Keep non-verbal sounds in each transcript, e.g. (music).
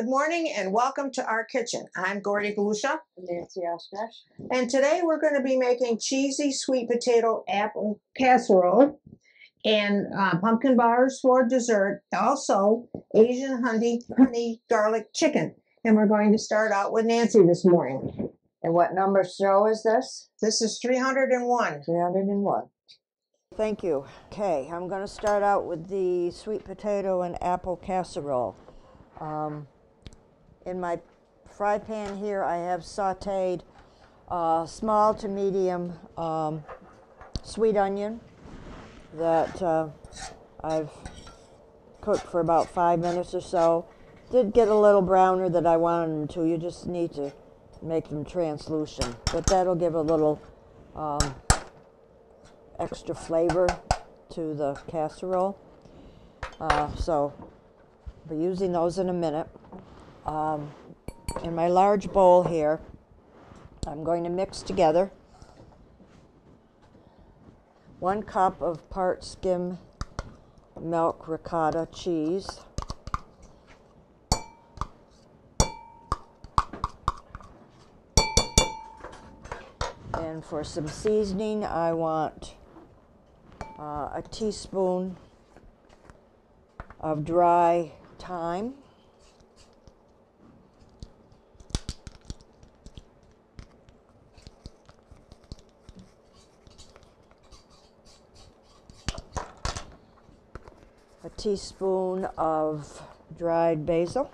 Good morning and welcome to our kitchen. I'm Gordy Galusha Nancy Oshkosh. and today we're going to be making cheesy sweet potato apple casserole and uh, pumpkin bars for dessert. Also, Asian honey honey garlic chicken. And we're going to start out with Nancy this morning. And what number show is this? This is 301. 301. Thank you. Okay, I'm going to start out with the sweet potato and apple casserole. Um, in my fry pan here, I have sauteed uh, small to medium um, sweet onion that uh, I've cooked for about five minutes or so. Did get a little browner that I wanted them to. You just need to make them translucent, but that'll give a little um, extra flavor to the casserole. Uh, so, I'll be using those in a minute. Um, in my large bowl here, I'm going to mix together one cup of part skim milk ricotta cheese. And for some seasoning, I want uh, a teaspoon of dry thyme. Teaspoon of dried basil.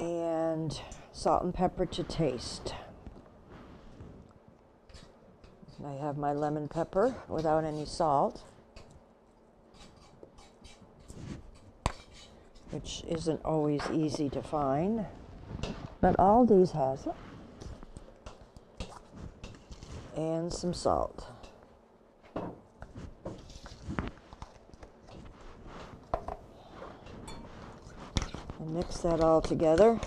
And salt and pepper to taste. I have my lemon pepper without any salt. Which isn't always easy to find, but Aldi's has it. And some salt. And mix that all together.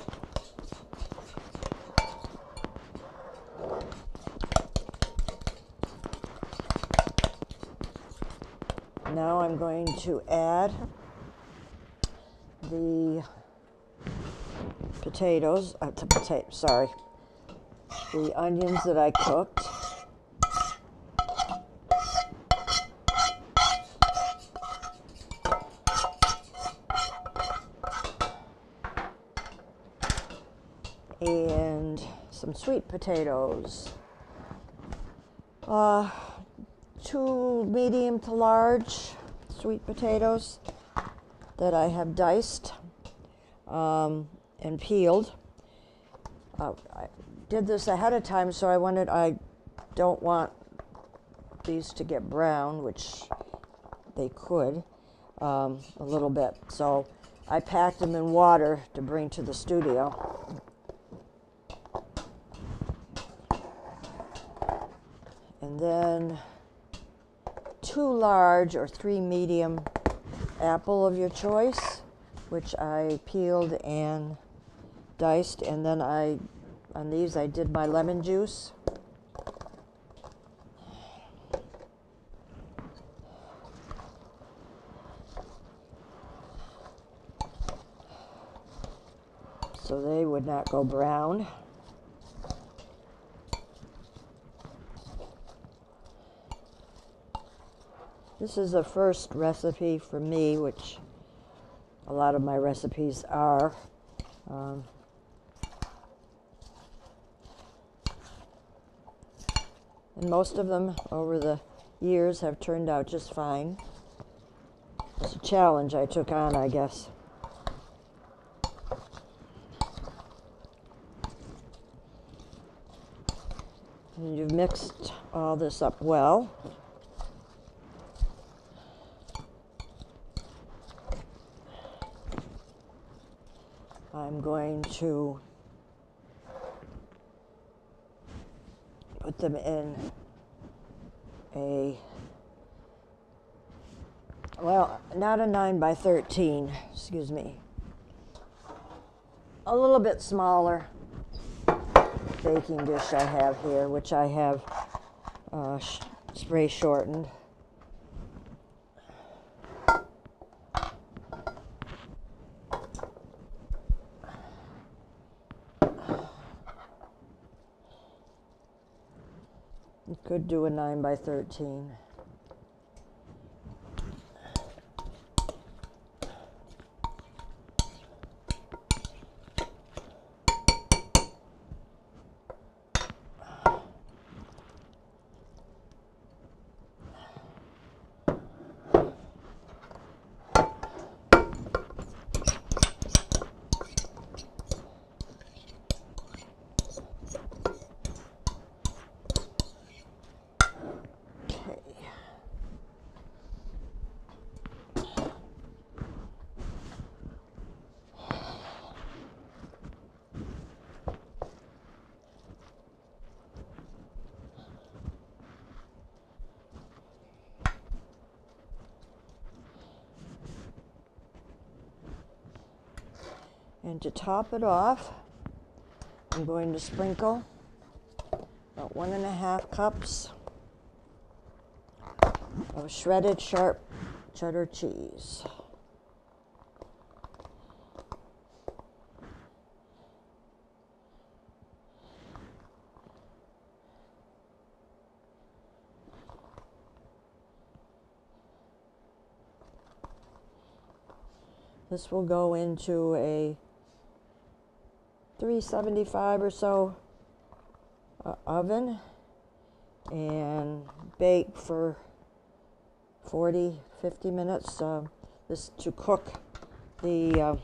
Now I'm going to add the potatoes, uh, the potato, sorry, the onions that I cooked. And some sweet potatoes. Uh, two medium to large sweet potatoes that I have diced um, and peeled. Uh, I did this ahead of time, so I wanted, I don't want these to get brown, which they could um, a little bit. So I packed them in water to bring to the studio. And then two large or three medium apple of your choice, which I peeled and diced, and then I, on these, I did my lemon juice. So they would not go brown. This is the first recipe for me, which a lot of my recipes are. Um, and most of them over the years have turned out just fine. It's a challenge I took on, I guess. And you've mixed all this up well. I'm going to put them in a well, not a 9 by 13, excuse me. A little bit smaller baking dish I have here, which I have uh, sh- spray shortened. You could do a 9 by 13. And to top it off, I'm going to sprinkle about one and a half cups of shredded sharp cheddar cheese. This will go into a 375 or so uh, oven and bake for 40 50 minutes uh, this to cook the uh,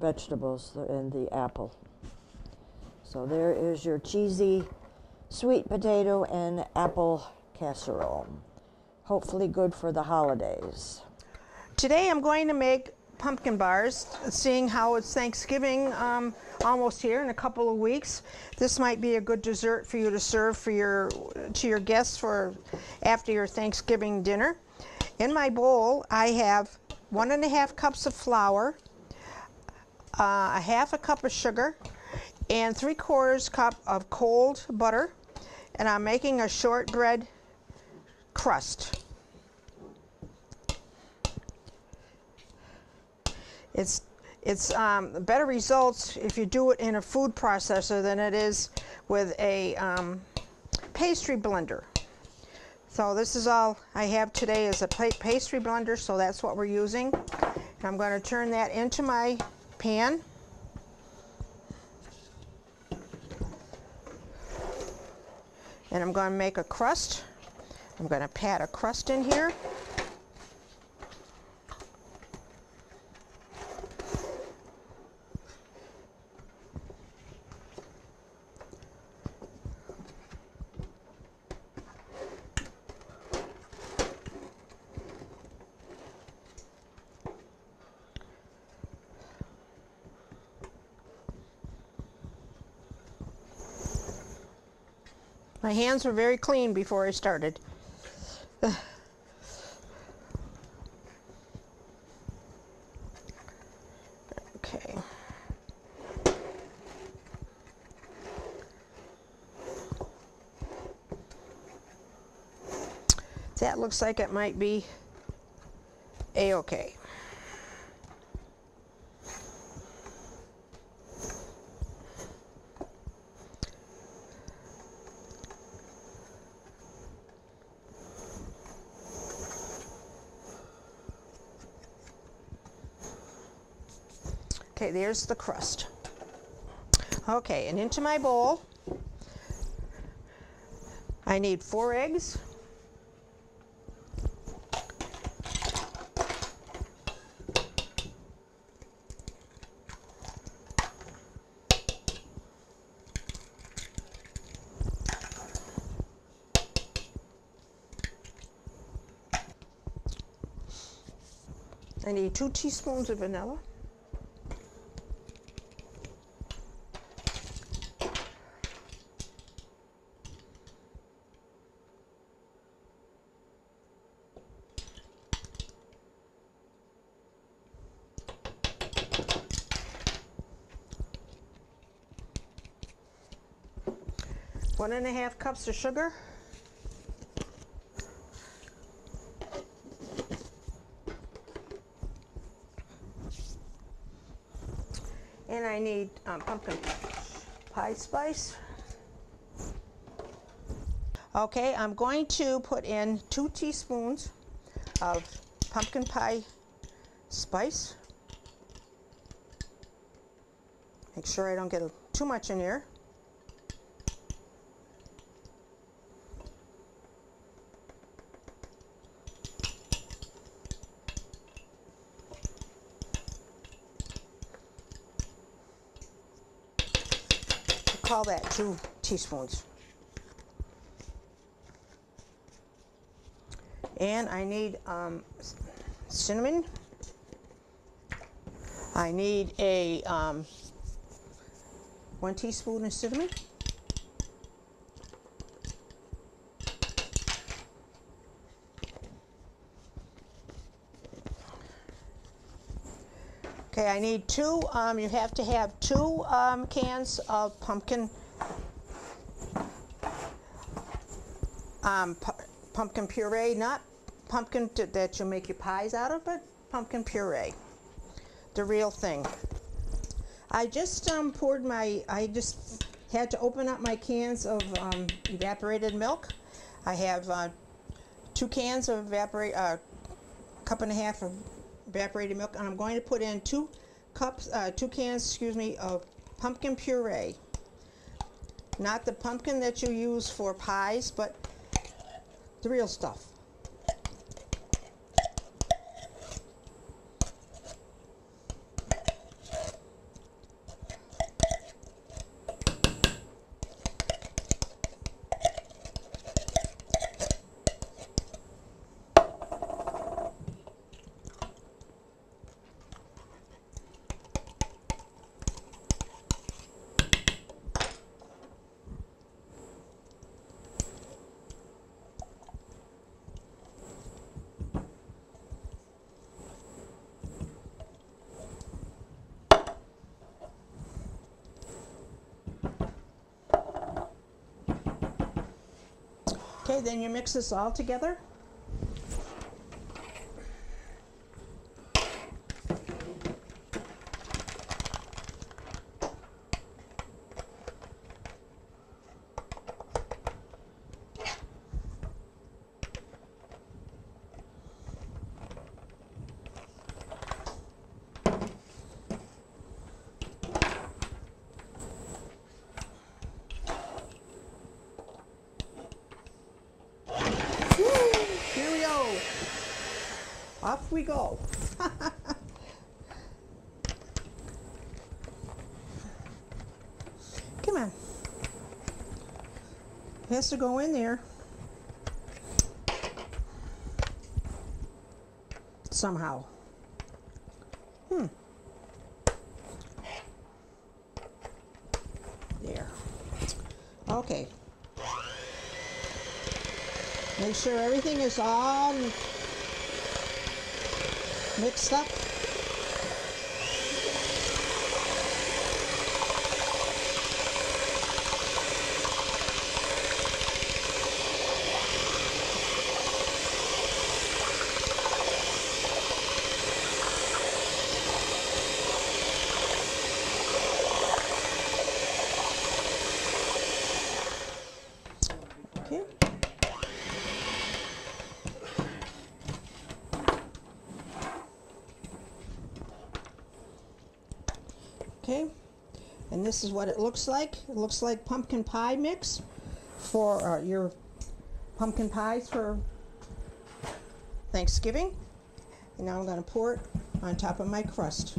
vegetables and the apple. So there is your cheesy sweet potato and apple casserole. Hopefully good for the holidays. Today I'm going to make pumpkin bars, seeing how it's Thanksgiving um, almost here in a couple of weeks. This might be a good dessert for you to serve for your to your guests for after your Thanksgiving dinner. In my bowl, I have one and a half cups of flour, uh, a half a cup of sugar, and three quarters cup of cold butter, and I'm making a shortbread crust. It's it's um, better results if you do it in a food processor than it is with a um, pastry blender. So this is all I have today is a pastry blender, so that's what we're using. And I'm going to turn that into my pan. And I'm going to make a crust. I'm going to pat a crust in here. My hands were very clean before I started. (sighs) Okay. That looks like it might be a-okay. Okay, there's the crust. Okay, and into my bowl, I need four eggs. I need two teaspoons of vanilla. One and a half cups of sugar. And I need um, pumpkin pie spice. Okay, I'm going to put in two teaspoons of pumpkin pie spice. Make sure I don't get too much in here. Call that two teaspoons. And I need um, cinnamon. I need a um, one teaspoon of cinnamon. I need two, um, you have to have two um, cans of pumpkin um, pu pumpkin puree, not pumpkin that you make your pies out of, but pumpkin puree, the real thing. I just um, poured my, I just had to open up my cans of um, evaporated milk. I have uh, two cans of evaporate, uh, cup and a half of evaporated milk, and I'm going to put in two cups, uh, two cans, excuse me, of pumpkin puree. Not the pumpkin that you use for pies, but the real stuff. Okay, then you mix this all together. Here we go. Off we go. (laughs) Come on. Has to go in there. Somehow. Hmm. There. Okay. Make sure everything is all mixed up. Okay. Okay, and this is what it looks like. It looks like pumpkin pie mix for uh, your pumpkin pies for Thanksgiving. And now I'm going to pour it on top of my crust.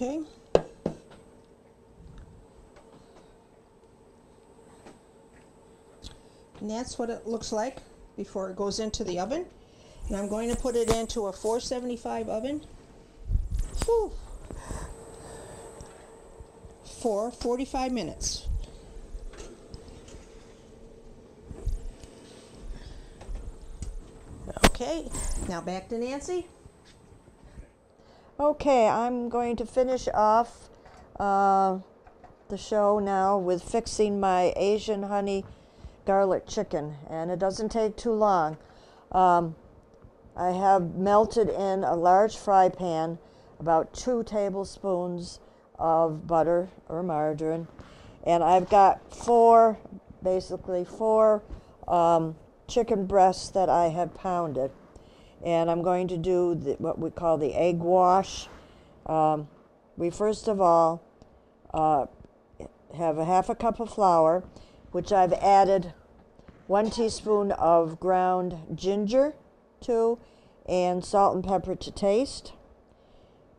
Okay. And that's what it looks like before it goes into the oven. And I'm going to put it into a 475 oven Whew. for 45 minutes. Okay, now back to Nancy. Okay, I'm going to finish off uh, the show now with fixing my Asian honey garlic chicken, and it doesn't take too long. Um, I have melted in a large fry pan about two tablespoons of butter or margarine, and I've got four, basically four um, chicken breasts that I have pounded and I'm going to do the, what we call the egg wash. Um, we first of all uh, have a half a cup of flour, which I've added one teaspoon of ground ginger to, and salt and pepper to taste.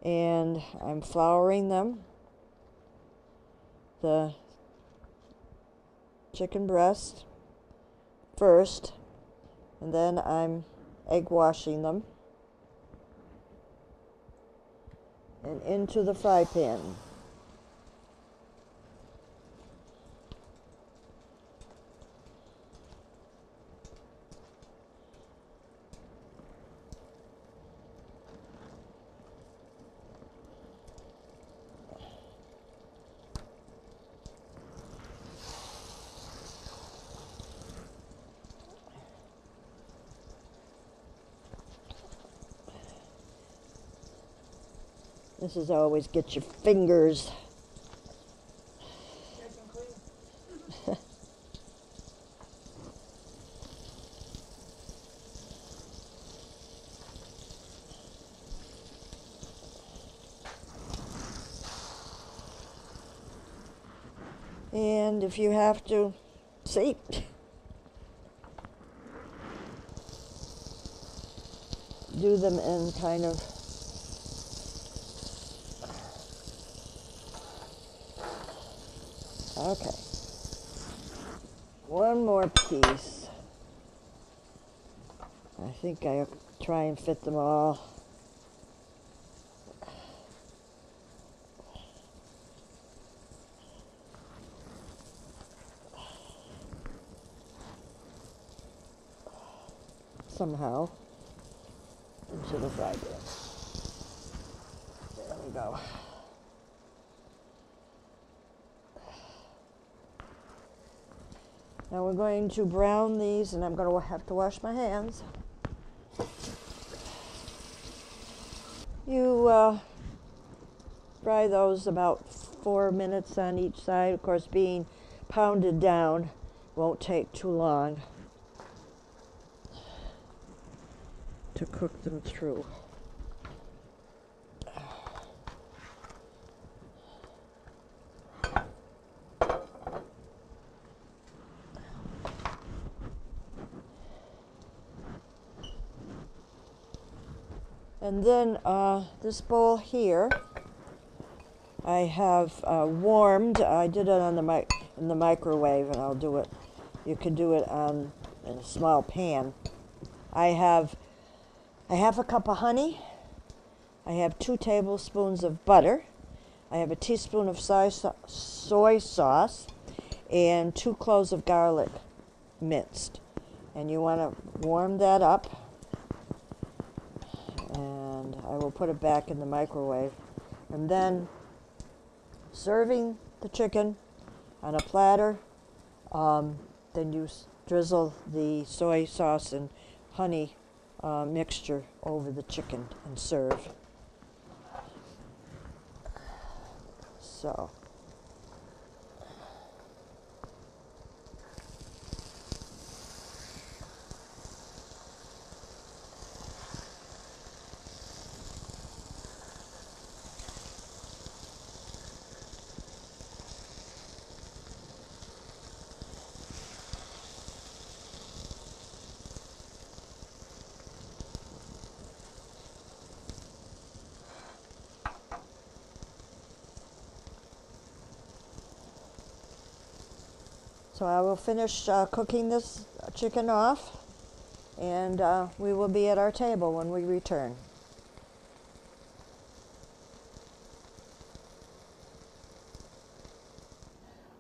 And I'm flouring them. The chicken breast first, and then I'm egg washing them and into the fry pan. This is always get your fingers. (laughs) and if you have to, see. Do them in kind of Okay. One more piece. I think I'll try and fit them all. Somehow into the fry pan. There we go. Now we're going to brown these, and I'm going to have to wash my hands. You uh, fry those about four minutes on each side. Of course, being pounded down won't take too long to cook them through. And then uh, this bowl here, I have uh, warmed. I did it on the mic in the microwave, and I'll do it. You can do it on in a small pan. I have a half a cup of honey. I have two tablespoons of butter. I have a teaspoon of soy, so- soy sauce and two cloves of garlic minced. And you want to warm that up I will put it back in the microwave. And then serving the chicken on a platter, um, then you drizzle the soy sauce and honey uh, mixture over the chicken and serve. So. So I will finish uh, cooking this chicken off and uh, we will be at our table when we return.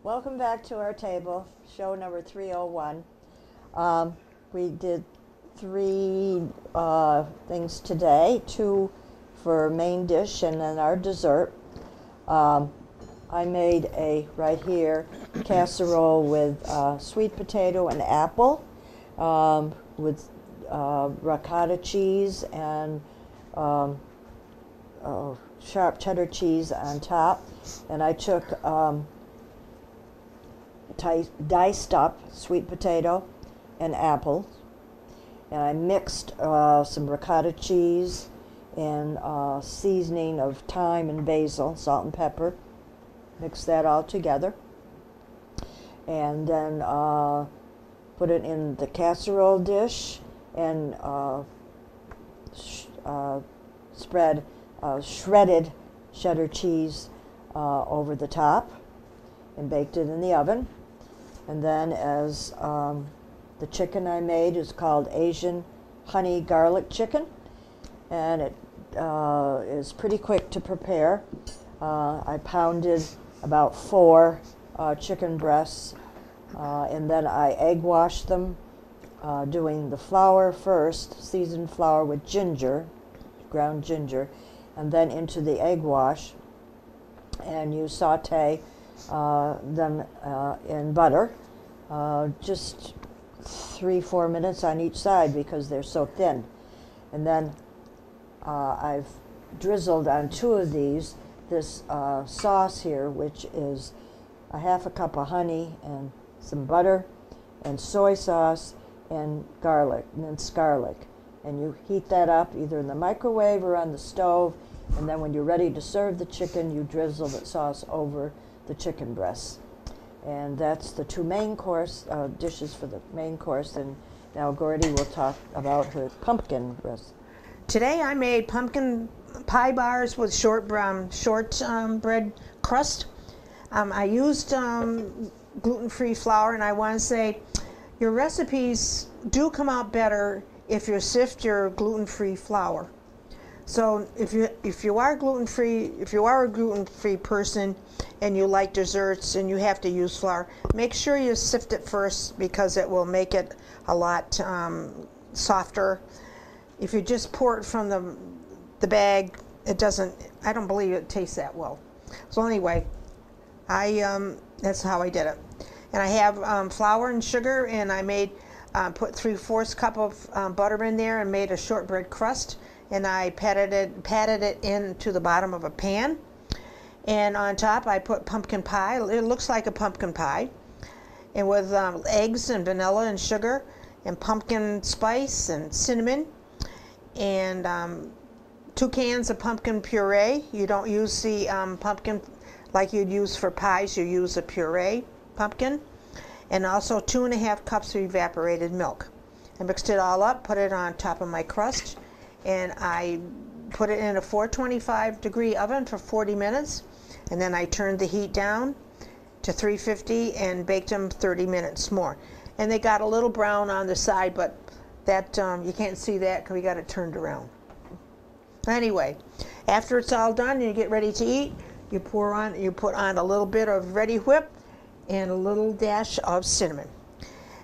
Welcome back to our table, show number 301. Um, we did three uh, things today, two for main dish and then our dessert. Um, I made a, right here, casserole with uh, sweet potato and apple um, with uh, ricotta cheese and um, oh, sharp cheddar cheese on top. And I took um, diced up sweet potato and apple. And I mixed uh, some ricotta cheese and uh, seasoning of thyme and basil, salt and pepper. Mix that all together. And then uh, put it in the casserole dish and uh, sh- uh, spread uh, shredded cheddar cheese uh, over the top and baked it in the oven. And then as um, the chicken I made is called Asian honey garlic chicken, and it uh, is pretty quick to prepare. I pounded about four uh, chicken breasts, uh, and then I egg wash them, uh, doing the flour first, seasoned flour with ginger, ground ginger, and then into the egg wash, and you saute uh, them uh, in butter, uh, just three, four minutes on each side because they're so thin. And then I've drizzled on two of these this uh, sauce here, which is a half a cup of honey and some butter and soy sauce and garlic, and minced garlic. And you heat that up either in the microwave or on the stove. And then when you're ready to serve the chicken, you drizzle the sauce over the chicken breasts. And that's the two main course uh, dishes for the main course. And now Gordy will talk about her pumpkin breast. Today I made pumpkin pie bars with short um, short um, bread crust. Um, I used um, gluten-free flour, and I want to say your recipes do come out better if you sift your gluten-free flour. So if you if you are gluten-free, if you are a gluten-free person and you like desserts and you have to use flour, make sure you sift it first because it will make it a lot um, softer. If you just pour it from the the bag, it doesn't. I don't believe it tastes that well. So anyway, I um, that's how I did it. And I have um, flour and sugar, and I made uh, put three fourths cup of um, butter in there and made a shortbread crust and I patted it patted it into the bottom of a pan. And on top, I put pumpkin pie. It looks like a pumpkin pie, and with um, eggs and vanilla and sugar, and pumpkin spice and cinnamon, and um, two cans of pumpkin puree. You don't use the um, pumpkin like you'd use for pies. You use a puree pumpkin, and also two and a half cups of evaporated milk. I mixed it all up, put it on top of my crust and I put it in a 425 degree oven for 40 minutes and then I turned the heat down to 350 and baked them 30 minutes more and they got a little brown on the side but that um, you can't see that because we got it turned around anyway after it's all done and you get ready to eat you pour on you put on a little bit of Reddi-wip and a little dash of cinnamon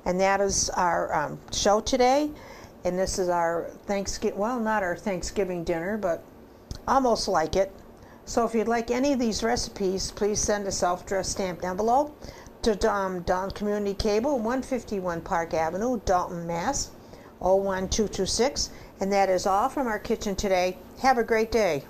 and that is our um, show today and this is our Thanksgiving, well, not our Thanksgiving dinner, but almost like it. So if you'd like any of these recipes, please send a self-addressed stamp down below to um, Dalton Community Cable, 151 Park Avenue, Dalton, Mass. 01226. And that is all from our kitchen today. Have a great day.